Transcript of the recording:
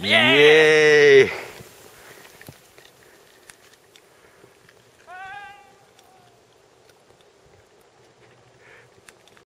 Yeah.